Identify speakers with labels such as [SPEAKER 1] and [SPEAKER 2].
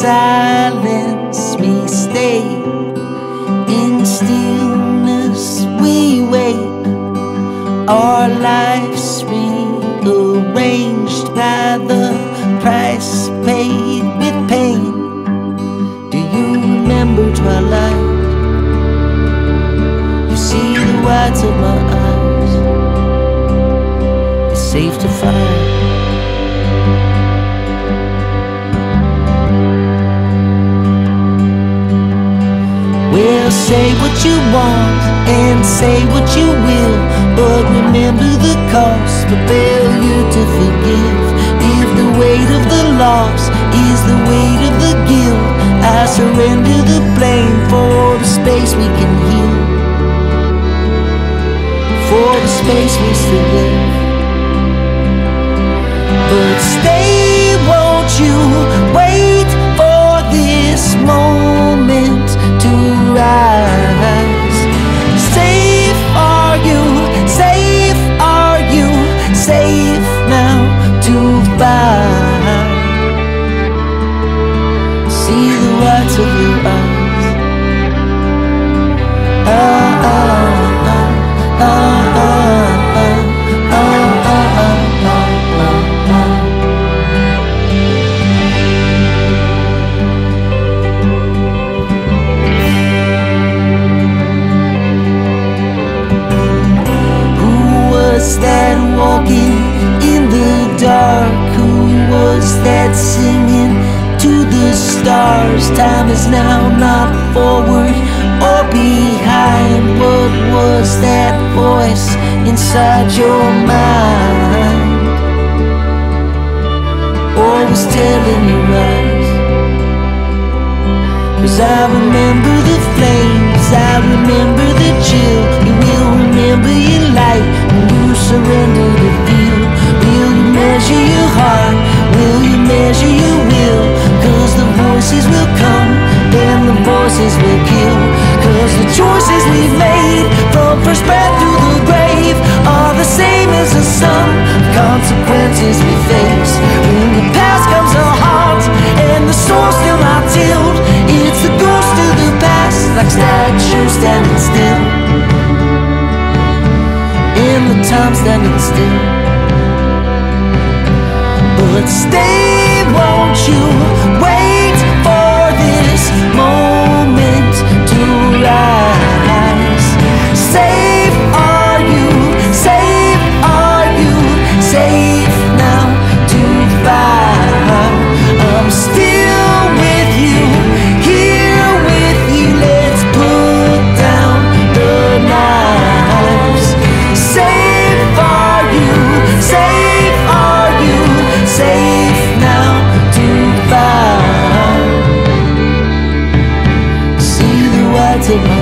[SPEAKER 1] silence we stay, in stillness we wait. Our lives rearranged by the price paid with pain. Do you remember twilight? You see the whites of my eyes. It's safe to find. You want and say what you will, but remember the cost for failure to forgive. If the weight of the loss is the weight of the guilt, I surrender the blame for the space we can heal, for the space we still live. Was that singing to the stars? Time is now not forward or behind. What was that voice inside your mind? Or was telling you lies? Cause I remember the flames, I remember the chill. You will voices will kill. Cause the choices we've made from first breath to the grave are the same as the sum of consequences we face. When the past comes to haunt and the soul's still not tilled, it's the ghost of the past, like statues standing still. In the time standing still. But stay, won't you? You. my